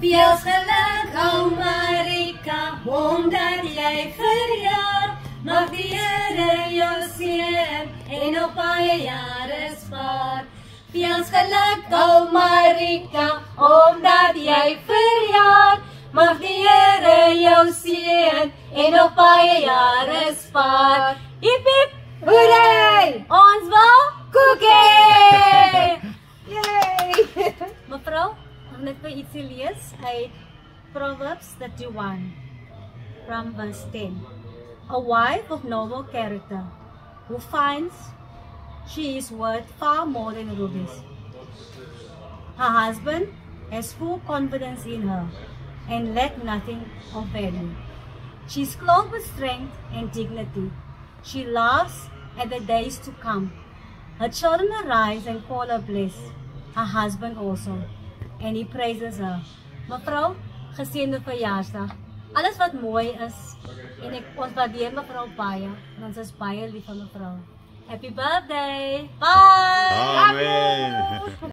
Veel geluk, ou Marika, omdat jy verjaar. Mag die Here jou seën en nog baie jare spaar. Veel geluk, ou Marika, omdat jy verjaar. Mag die Here jou seën en nog baie jare spaar. Hip hip, hooray! Ons wil vir ietsie Proverbs 31 from verse 10. A wife of noble character who finds she is worth far more than rubies. Her husband has full confidence in her and lack nothing of value. She is clothed with strength and dignity. She laughs at the days to come. Her children arise and call her blessed. Her husband also. And he praises her. Mevrou, geseënde verjaarsdag. Alles wat mooi is en ek ons waardeer mevrou baie en ons is baie lief vir mevrou. Happy birthday. Bye.